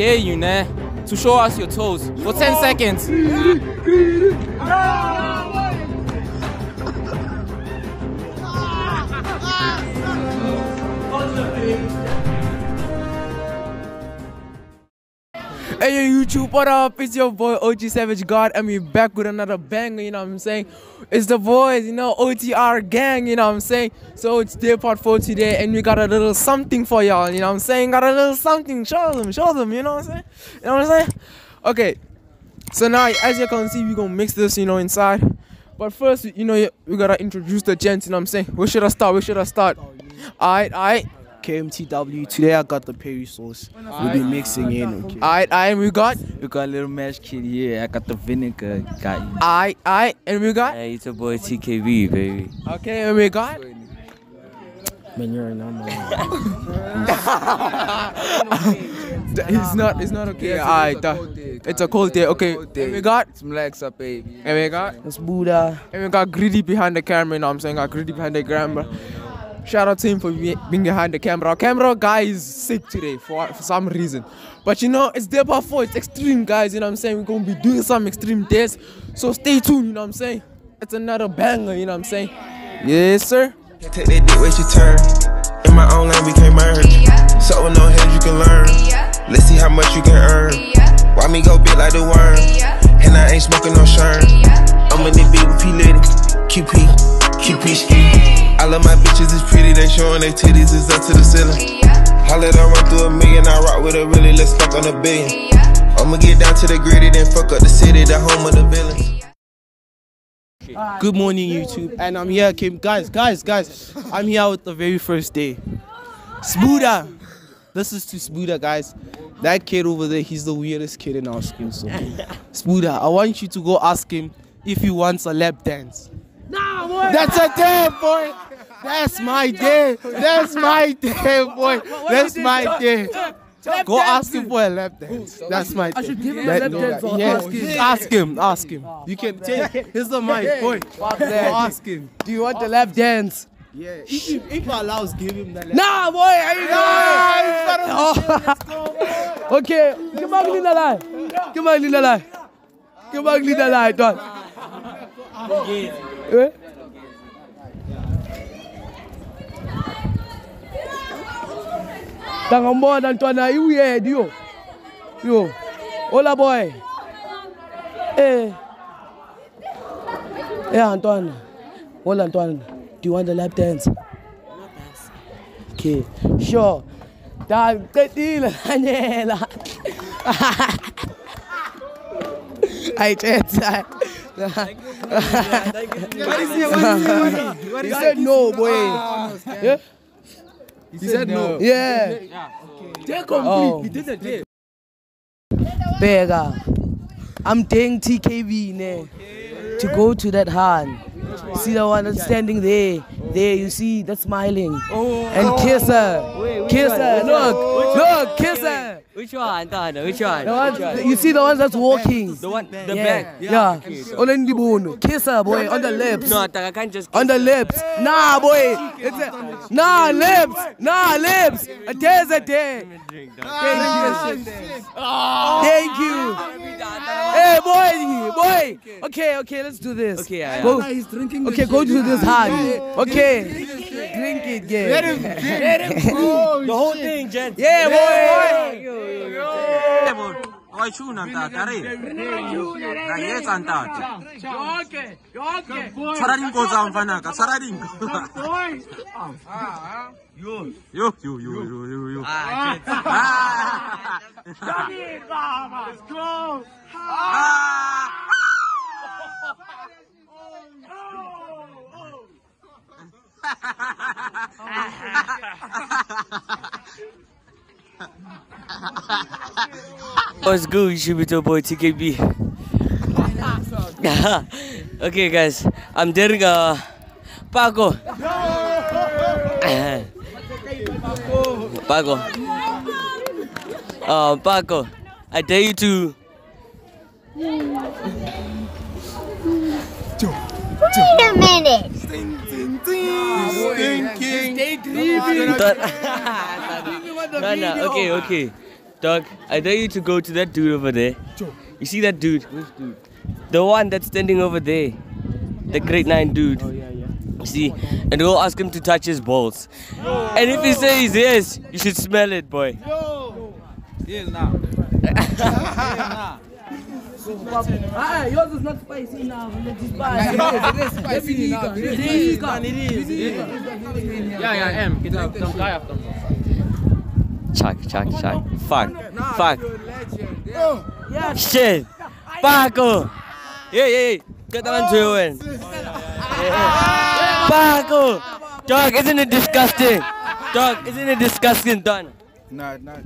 dare you, nah, to show us your toes for 10 seconds. Hey yo, YouTube, what up? It's your boy OG Savage God, and we back with another banger, you know what I'm saying? It's the boys, you know, OTR gang, you know what I'm saying? So it's day part four today, and we got a little something for y'all, you know what I'm saying? Got a little something, show them, show them, you know what I'm saying? You know what I'm saying? Okay, so now as you can see, we're gonna mix this, you know, inside. But first, you know, we gotta introduce the gents, you know what I'm saying? Where should I start? Where should I start? Oh, alright, alright. KMTW. Today I got the peri sauce. We'll be mixing in. Okay. Alright, alright, we got. We got a little mash kid here. I got the vinegar guy. Alright, alright, and we got. Hey, it's a boy TKB, baby. Okay, and we got. Man, you're an animal. It's not. It's not okay. Yeah, Alright, it's a uh, cold day, it's a cold day. Okay, Cold day. and we got. Some legs up, baby. And we got. It's Buddha. And we got greedy behind the camera. You know what I'm saying? Got greedy behind the camera. Shout out to him for be- being behind the camera. Camera guy is sick today for for some reason. But you know, it's day part four. It's extreme, guys. You know what I'm saying? We're gonna be doing some extreme days. So stay tuned. You know what I'm saying? It's another banger. You know what I'm saying? Yes, sir. Take that dick, your turn. In my own lane, we can't merge. So with no heads, you can learn. Let's see how much you can earn. Why me go big like the worm? And I ain't smoking no shirt. I'm in the beat with P Litty. QP, QP ski. I love my bitches, it's pretty. They showing their titties, it's up to the ceiling. I let her run through a million. I rock with her really, let's fuck on a billion. I'ma get down to the gritty, then fuck up the city, the home of the villains. Good morning, YouTube. And I'm here, Kim. Guys, guys, guys. I'm here with the very first day. Sbuda. This is to Sbuda, guys. That kid over there, he's the weirdest kid in our school. So, Sbuda, I want you to go ask him if he wants a lap dance. Nah, boy. That's a day, boy. That's my day. That's my day, boy. That's my day. Go ask him for a lap dance. That's my I should give him a lap dance yes. Ask him, ask him. You can take, here's the mic, boy. Go ask him. Do you want the lap dance? Yeah, if, if, if allows, give him the lap Nah, boy, are you oh. Okay, come on, lead the line. Come on, lead the line. Come on, lead the line, dog. Eh? Tangambona ntwana iweird yo. Yo. Hola boy. Eh. Yeah, Ntwana. Hola Ntwana. Do you want the lap dance? Okay, sure. Da qedile nganyela. Ayithetha. He said no, boy. Yeah? He said no. Yeah. Take complete. Oh. He did the day. Bega. I'm taking TKB ne, to go to that hand. See the one that's standing there. There, you see, that's smiling. Oh. and kiss her. kiss her. Look, look, kiss her. Which one, Tana? Which one? The one, you see the one that's walking. The one, the yeah. back. Yeah. Oh, Olen di bono. Kiss her, boy, on the lips. No, I can't just. On the lips. Nah, boy. It's a, nah, lips. Nah, lips. A day is a day. Thank you. Ah. Thank you. Hey, boy, boy. Okay, okay, let's do this. Okay, yeah, yeah. Go. Okay, go to this hand. Okay. Drink it, yeah. Let him, let him The whole thing, gent. Yeah, boy. wachuna ntata re ra etsa ntate tshwara dinko tsa mfanaka tshwara dinko yo yo yo yo yo yo What's good? You should be your boy TKB. okay, guys. I'm daring uh, Paco. Paco. Uh, Paco. I dare you to. Wait a minute. No, no, okay, okay. Dog, I dare you to go to that dude over there. You see that dude? The one that's standing over there. The grade 9 dude. You see? And we'll ask him to touch his balls. And if he says yes, you should smell it, boy. Ah, yours is not spicy now. Let it spicy. It is. It is. Ja, ja, M. Get up. Dan ga je af dan. Chuck, chuck, chuck. Fuck. Fuck. Shit. Paco. Yeah, yeah, yeah. Get that one to win. Paco. Dog, isn't it disgusting? Dog, isn't it disgusting, Don? Nah, nah.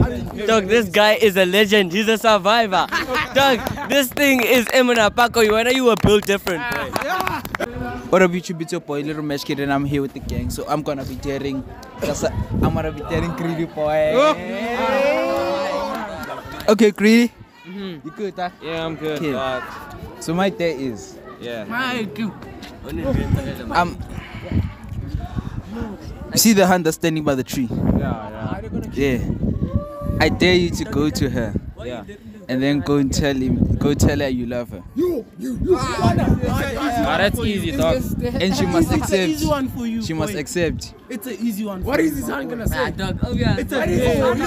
Dog, this guy is a legend. He's a survivor. Dog, this thing is Emina Paco. When you were built different, boy. What up YouTube, it's your boy Little Mesh Kid and I'm here with the gang. So I'm gonna be daring, that's a, I'm gonna be daring Greedy boy. Okay, Greedy. You good, huh? Yeah, I'm good. Okay. dog. So my day is, Yeah. um, you see the hand that's standing by the tree? Yeah, Yeah, Yeah. I dare you to go to her yeah. Yeah. and then go and tell him, go tell her you love her. You, you, you. Ah, that's easy, dog. And she must accept. easy one for you. She must accept. It's an easy one. What is his hand gonna say? What is his hand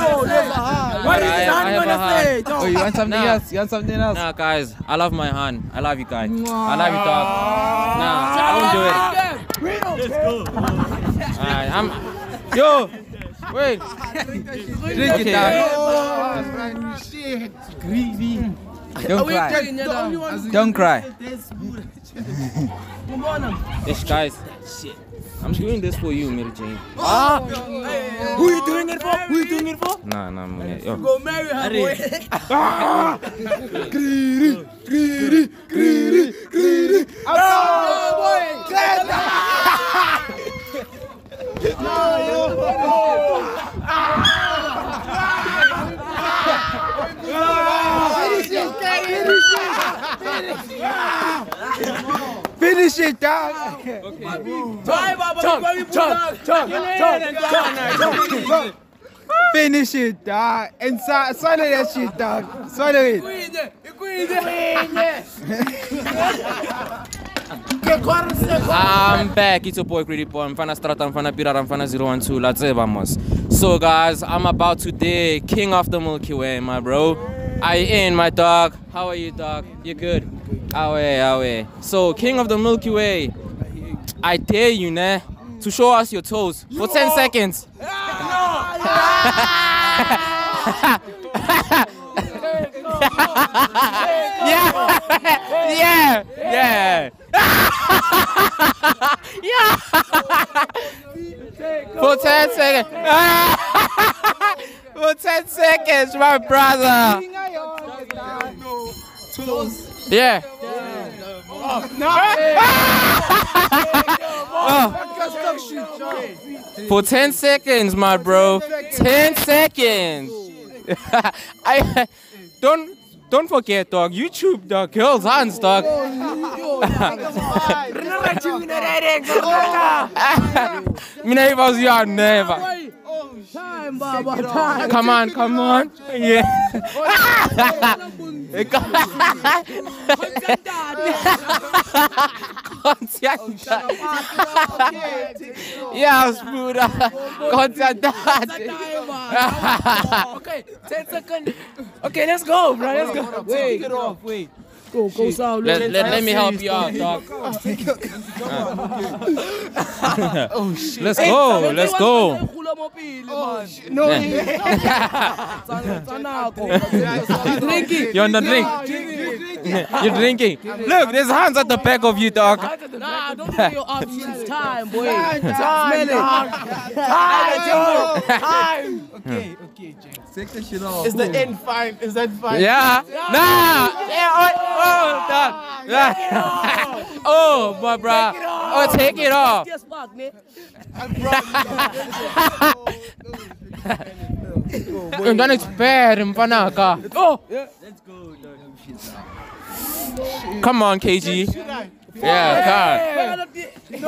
gonna say? Oh, you want something Nah. else? You want something else? Nah, guys, I love my hand. I love you guys. I love you, dog. Nah, I won't do it. Let's go. Alright, I'm. Yo, wait. Drink it down. Don't cry. Don't cry. This guys. I'm doing this for you, Mary Jane. Ah! Who you doing it for? Who you doing it for? Nah, nah, man. Yo. Go marry her, boy. Ah! Finish it, dog. Bye, Baba. Finish it, dog. And so- swallow that shit, dog. Swallow it. I'm back. It's your boy Greedy Boy. I'm Mfana Strata, Mfana Pirara, Mfana 012. Let's say vamos. So guys, I'm about to dare King of the Milky Way, my bro. I in my dog. How are you, dog? You good? Awe, awe. So King of the Milky Way, I dare you, ne, to show us your toes for 10 seconds. yeah, yeah, yeah. yeah. For 10 seconds. For 10 seconds, my brother. Yeah. Oh. For 10 seconds, my bro. 10 seconds. I don't don't forget, dog. YouTube, dog. Girls' hands, dog. Mina if I was you, never. Time, Baba, time. Come on, come on. Yeah. Yes, Buddha. Contact Okay, 10 seconds. Okay, let's go, bro. Let's go. Wait. Get off, wait. Go, go, Saul. Let, let, let me help you out, dog. Oh, oh shit. Let's go, let's go. Oh, no, drinking. You're on the drink. You're drinking. Look, there's hands at the back of you, dog. Nah, don't do your options. Time, boy. Time, Smell it. Time. Okay, okay, James. Take the shit off. Is the end fine? Is that fine? Yeah. Nah. Yeah. Oh, oh, dog. Yeah. Oh, my bro. Oh, take it off. Oh, yes, oh, fuck, man. I'm gonna expand mfana ka. Oh. Come on, KG. Yeah,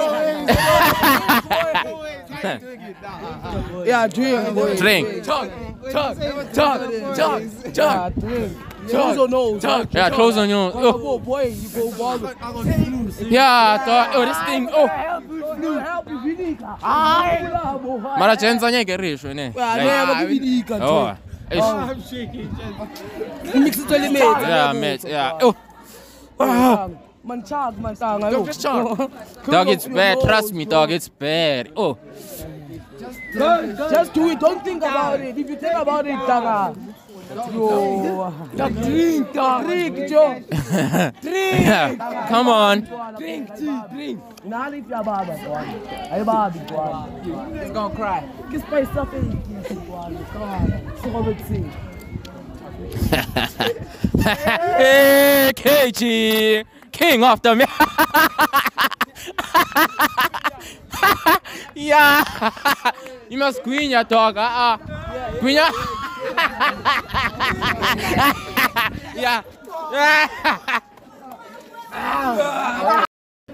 Yeah, drink, boy. car. Drink. Talk, talk, talk, talk, talk. Close your nose. Talk. Yeah, close on your. Oh, Oh, boy, you go ball. yeah, dog. Oh, this thing. Oh. Mara chenza nyeke risho ne. Oh. Eish. Mix it to mate. Yeah, mate. Yeah. Oh. Man, chag, man, tanga. Dog, just talk. Dog, it's bad. Trust me, dog. It's bad. Oh. Just do it. Don't think about it. If you think about it, tanga. Yo. Dog, drink, dog. Drink, Joe. Drink. Yeah. Come on. Drink, tea, drink. Now leave your boy. Hey, boy. He's gonna cry. Kiss by stuff. Eh? Come on. So let's see. hey, KG. King of the me. yeah. you must queen your dog. Uh uh. Queen ya. yeah.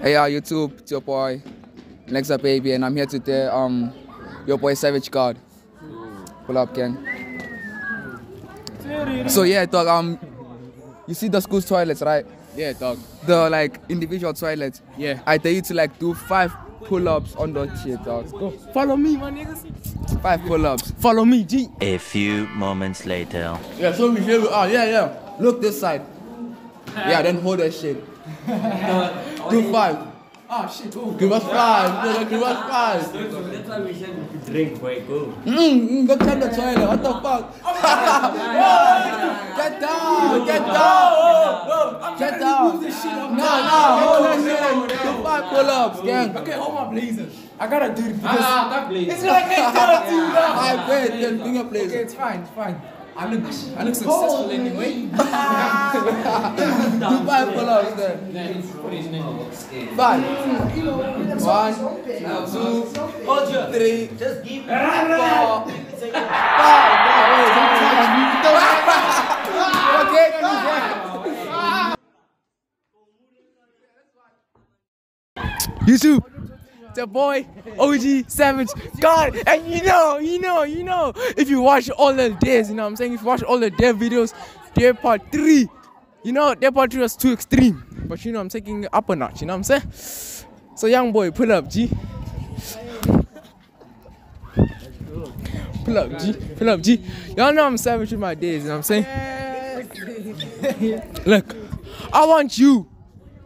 Hey, uh, YouTube, it's your boy, Next Baby, and I'm here today. Um, your boy Savage God. Pull up, gang. So yeah, dog. Um, you see the school's toilets, right? Yeah, dog. The like individual toilets. Yeah. I tell you to like do five pull-ups on that shit, dog. Go. Follow me, my niggas. Five pull-ups. Follow me, G. A few moments later. Yeah, so we here we are. Ah, yeah, yeah. Look this side. Yeah, then hold that shit. do five. Ah, shit. Oh. Give us five. Yeah, give us five. That's why we said drink before I go. Mm, mm, go check the toilet. What the fuck? get down. Get down. Get down. No, no. Hold that shit. Do five pull-ups, gang. Okay, hold my blazer. I gotta do it because Ah, that place. it's like I told you now. I wait. Then bring your place. Okay, it's fine, it's fine. I look, I look successful anyway. Five pull-ups then. Five. One, two, three, Just give four, five. No, wait, don't touch me. Don't- Okay, okay. YouTube. It's your boy, OG Savage God. And you know, you know, you know, if you watch all the days, you know what I'm saying? If you watch all the dev videos, their part three, you know, their part three was too extreme. But you know, I'm taking it up a notch, you know what I'm saying? So, young boy, pull up, G. Pull up, G. Pull up, G. Y'all know I'm savage with my days, you know what I'm saying? Look, I want you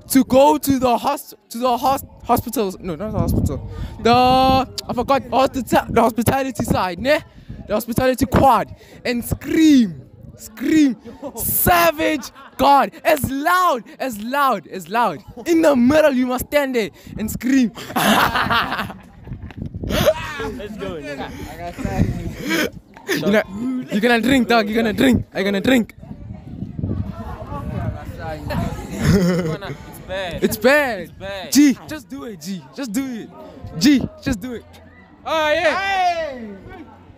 to go to the host to the host hospitals. No, not the hospital. The I forgot hospita- the hospitality side, ne? The hospitality quad and scream. Scream, savage God, as loud, as loud, as loud. In the middle, you must stand there and scream. Let's go. you know, you're gonna drink, dog. You're gonna drink. Are you gonna drink? It's bad. It's bad. bad. G, just do it, G. Just do it. G, just do it. Oh yeah. Hey.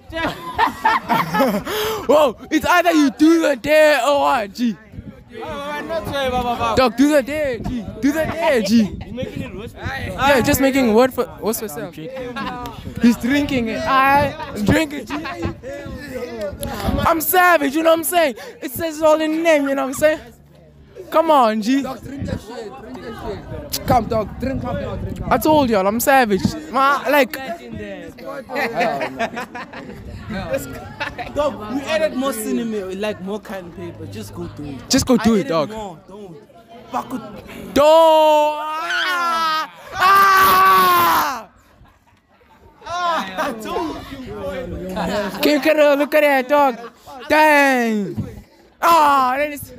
Whoa, it's either you do the dare or what, G. Dog, do the dare, G. Do the dare, G. You're making it worse. Yeah, just making word for what's for yourself. He's drinking it. I drink it, G. I'm savage, you know what I'm saying? It says it all in the name, you know what I'm saying? Come on, G. Dog, drink that shit. Drink that shit. Come, dog. Drink up now. Drink up. I told y'all, I'm savage. Ma, like, Dog, you added more cinema, like more kind paper. Just go do it. just go do I it, added dog. More. Don't. Fuck it. Do ah! Ah! King Kero, look at that dog. Dang. Ah, then it's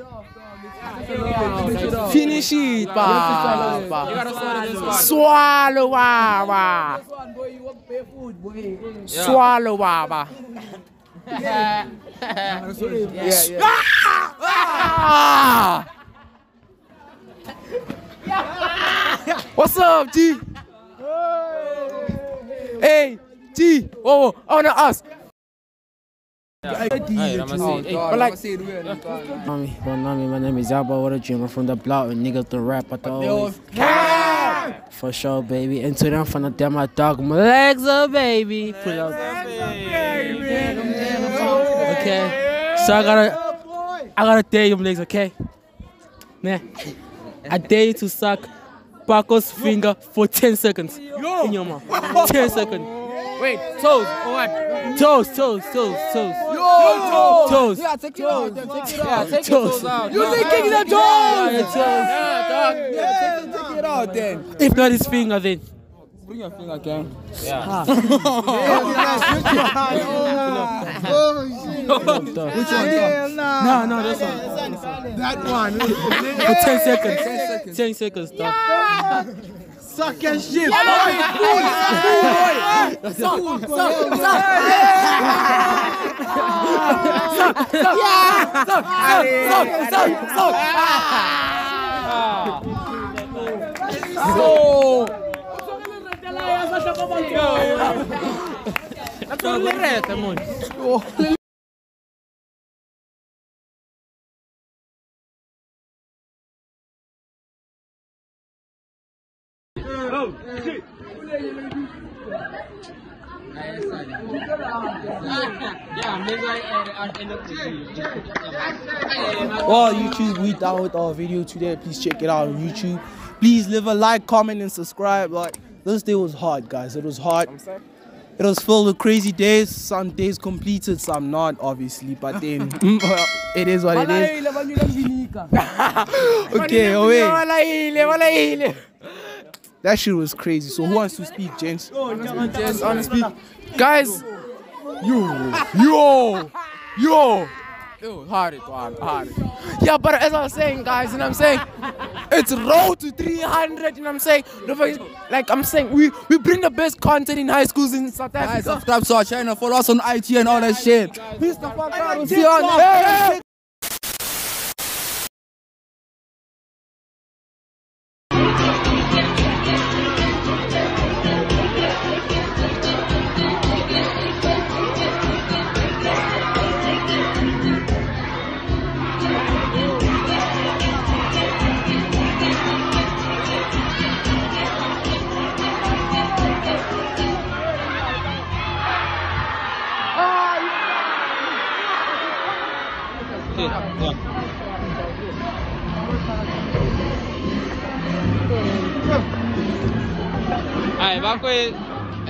finish it, pa. pa. Swallow, wa, wa. Swallow, wa, wa. Ah! What's up, G? Hey, G. Whoa, whoa. I wanna ask. Hey, I'ma but like, Mommy, well, mommy, my name is Yaba. What a dreamer from the block. And niggas the rap, but the always. For sure, baby. And today I'm finna damn my dog my legs up, baby. Pull up. Okay. So I gotta, I gotta dare your legs, okay? Man, I dare you to suck Paco's finger for 10 seconds in your mouth. 10 seconds. Wait, toes oh, or what? Toes, toes, toes, toes. Yo, Toes. Yeah, take it out. Then take it yeah, take your toes out. You dog. licking the toes. Yeah, toes. Yeah, dog. Yeah, take it out then. If not his finger, then. Bring your finger, Ken. Yeah. Which one? No, no, that's one. That one. For 10 seconds. 10 seconds, dog. Só que a gente foi! Só! Só! Só! Só! Só! Só! Só! Só! Well, YouTube, we done with our video today. Please check it out on YouTube. Please leave a like, comment, and subscribe. Like this day was hard, guys. It was hard. It was filled with crazy days. Some days completed, some not, obviously. But then it is what it is. Okay, oh wait. That shit was crazy. So who wants to speak, gents? Yes, honestly. Guys, Yo. Yo. Ew, hard it, hard, hard. Yeah, but as I was saying, guys, you know what I'm saying? It's road to 300, you know what I'm saying? Like I'm saying, we, we bring the best content in high schools in South Africa. Guys, subscribe to our channel. Follow us on IT and all that shit. Peace the fuck out. See you on